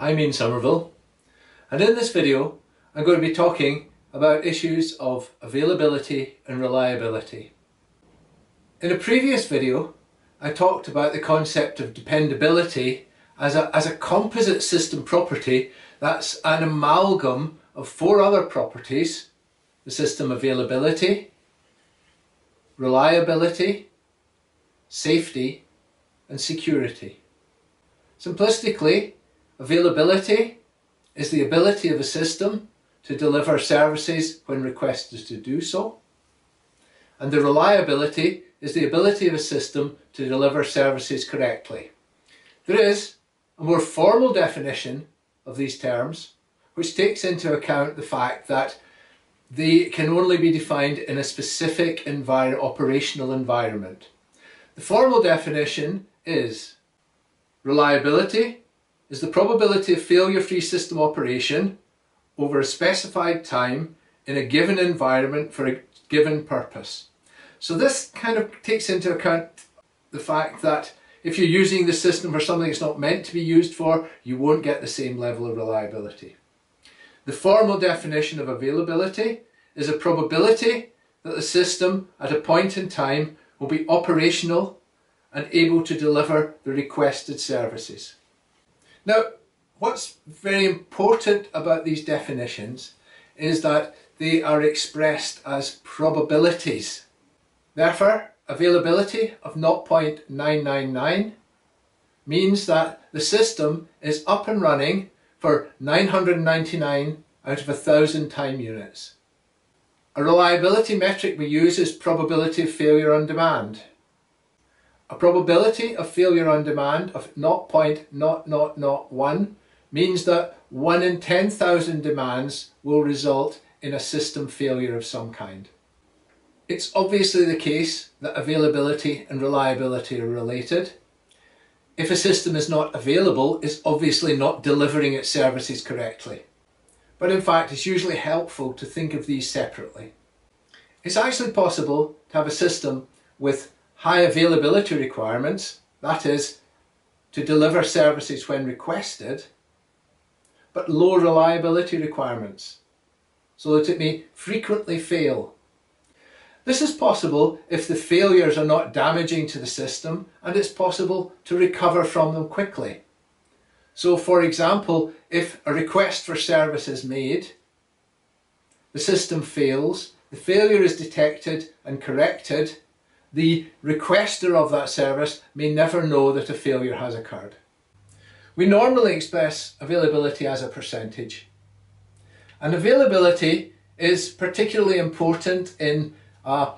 I'm Ian Sommerville and in this video I'm going to be talking about issues of availability and reliability. In a previous video I talked about the concept of dependability as a, as a composite system property that's an amalgam of four other properties the system availability, reliability, safety and security. Simplistically, availability is the ability of a system to deliver services when requested to do so. And the reliability is the ability of a system to deliver services correctly. There is a more formal definition of these terms which takes into account the fact that they can only be defined in a specific operational environment. The formal definition is reliability is the probability of failure-free system operation over a specified time in a given environment for a given purpose. So this kind of takes into account the fact that if you're using the system for something it's not meant to be used for, you won't get the same level of reliability. The formal definition of availability is a probability that the system at a point in time will be operational and able to deliver the requested services. Now, what's very important about these definitions is that they are expressed as probabilities. Therefore, availability of 0.999 means that the system is up and running for 999 out of 1000 time units. A reliability metric we use is probability of failure on demand. A probability of failure on demand of 0.0001 means that 1 in 10,000 demands will result in a system failure of some kind. It's obviously the case that availability and reliability are related. If a system is not available, it's obviously not delivering its services correctly. But in fact, it's usually helpful to think of these separately. It's actually possible to have a system with high availability requirements, that is, to deliver services when requested, but low reliability requirements, so that it may frequently fail. This is possible if the failures are not damaging to the system and it's possible to recover from them quickly. So for example, if a request for service is made, the system fails, the failure is detected and corrected, the requester of that service may never know that a failure has occurred. We normally express availability as a percentage. And availability is particularly important in a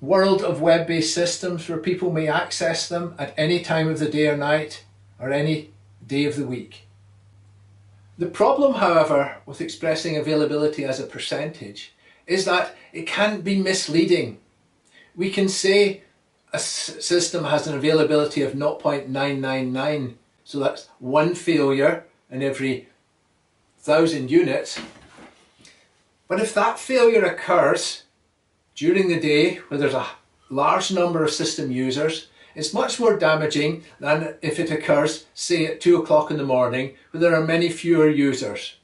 world of web-based systems where people may access them at any time of the day or night or any day of the week. The problem, however, with expressing availability as a percentage is that it can be misleading we can say a system has an availability of 0.999 so that's one failure in every thousand units but if that failure occurs during the day where there's a large number of system users it's much more damaging than if it occurs say at 2 o'clock in the morning where there are many fewer users.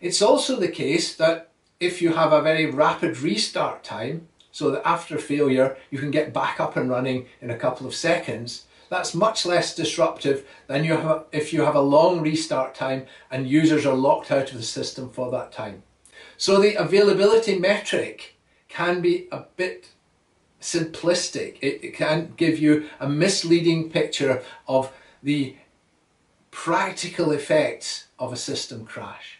It's also the case that if you have a very rapid restart time so that after failure you can get back up and running in a couple of seconds. That's much less disruptive than you have if you have a long restart time and users are locked out of the system for that time. So the availability metric can be a bit simplistic. It, it can give you a misleading picture of the practical effects of a system crash.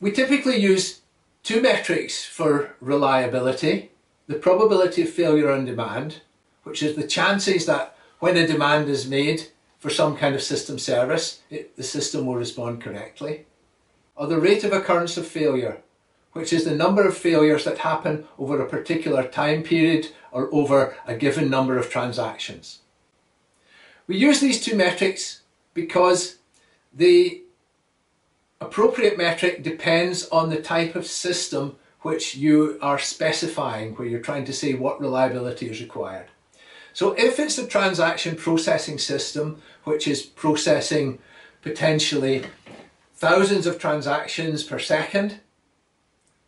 We typically use Two metrics for reliability. The probability of failure on demand, which is the chances that when a demand is made for some kind of system service, it, the system will respond correctly. Or the rate of occurrence of failure, which is the number of failures that happen over a particular time period or over a given number of transactions. We use these two metrics because they Appropriate metric depends on the type of system which you are specifying, where you're trying to say what reliability is required. So if it's a transaction processing system which is processing potentially thousands of transactions per second,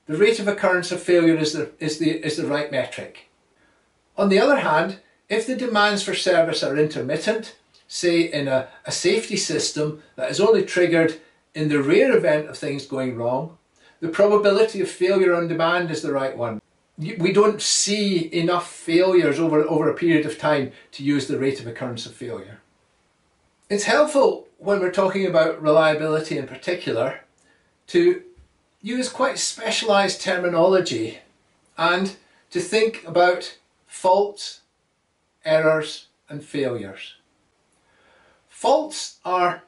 the rate of occurrence of failure is the, is the, is the right metric. On the other hand, if the demands for service are intermittent, say in a, a safety system that is only triggered in the rare event of things going wrong, the probability of failure on demand is the right one. We don't see enough failures over, over a period of time to use the rate of occurrence of failure. It's helpful when we're talking about reliability in particular to use quite specialised terminology and to think about faults, errors and failures. Faults are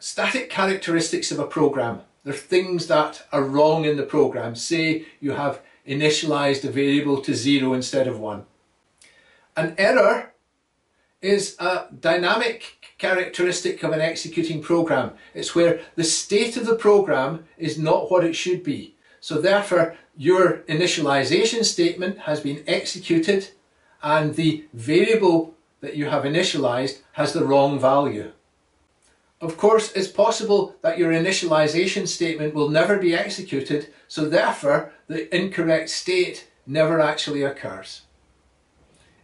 static characteristics of a program. They're things that are wrong in the program. Say you have initialized a variable to zero instead of one. An error is a dynamic characteristic of an executing program. It's where the state of the program is not what it should be. So therefore, your initialization statement has been executed and the variable that you have initialized has the wrong value. Of course, it's possible that your initialization statement will never be executed, so therefore the incorrect state never actually occurs.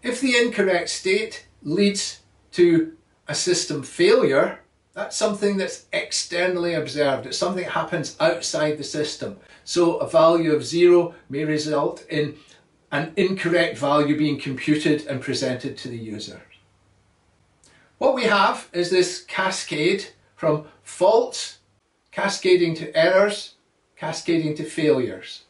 If the incorrect state leads to a system failure, that's something that's externally observed. It's something that happens outside the system. So a value of zero may result in an incorrect value being computed and presented to the user. What we have is this cascade from faults, cascading to errors, cascading to failures.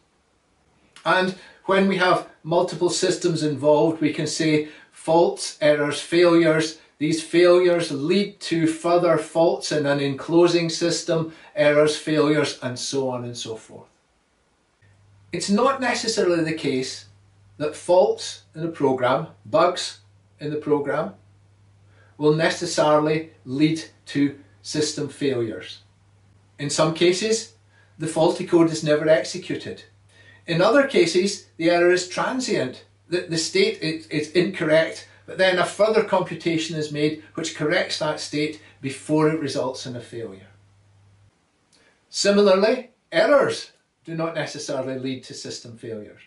And when we have multiple systems involved, we can say faults, errors, failures. These failures lead to further faults in an enclosing system, errors, failures, and so on and so forth. It's not necessarily the case that faults in the program, bugs in the program, will necessarily lead to system failures. In some cases, the faulty code is never executed. In other cases, the error is transient. The, the state is, is incorrect, but then a further computation is made which corrects that state before it results in a failure. Similarly, errors do not necessarily lead to system failures.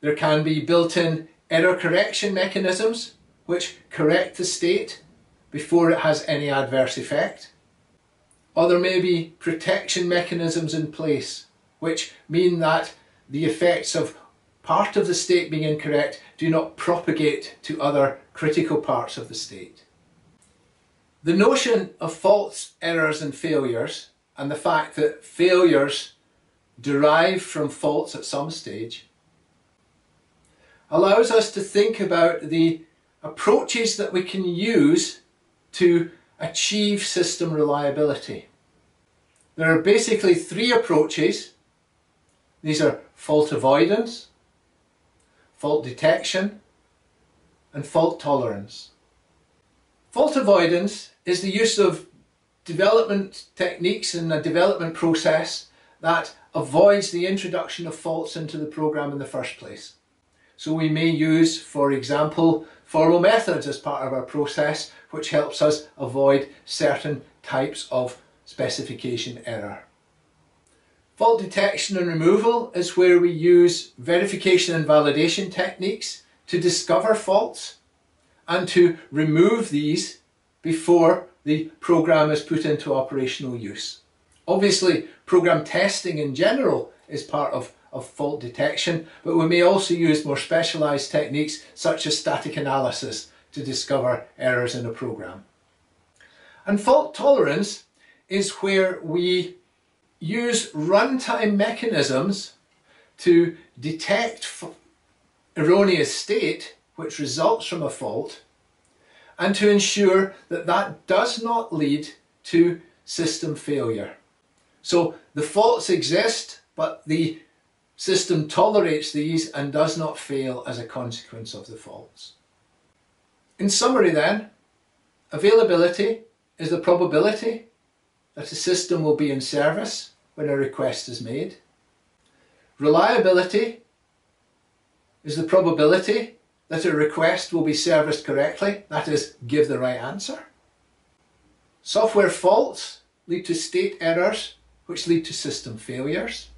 There can be built-in error correction mechanisms which correct the state before it has any adverse effect. Or there may be protection mechanisms in place which mean that the effects of part of the state being incorrect do not propagate to other critical parts of the state. The notion of faults, errors and failures and the fact that failures derive from faults at some stage allows us to think about the approaches that we can use to achieve system reliability. There are basically three approaches. These are fault avoidance, fault detection, and fault tolerance. Fault avoidance is the use of development techniques in a development process that avoids the introduction of faults into the program in the first place. So we may use, for example, formal methods as part of our process, which helps us avoid certain types of specification error. Fault detection and removal is where we use verification and validation techniques to discover faults and to remove these before the program is put into operational use. Obviously, program testing in general is part of of fault detection, but we may also use more specialised techniques such as static analysis to discover errors in a program. And fault tolerance is where we use runtime mechanisms to detect erroneous state which results from a fault and to ensure that that does not lead to system failure. So the faults exist, but the system tolerates these and does not fail as a consequence of the faults. In summary then, availability is the probability that a system will be in service when a request is made. Reliability is the probability that a request will be serviced correctly, that is, give the right answer. Software faults lead to state errors, which lead to system failures.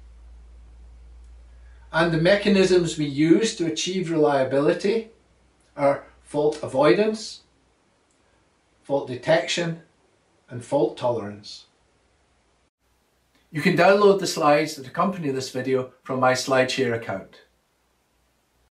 And the mechanisms we use to achieve reliability are fault avoidance, fault detection, and fault tolerance. You can download the slides that accompany this video from my SlideShare account.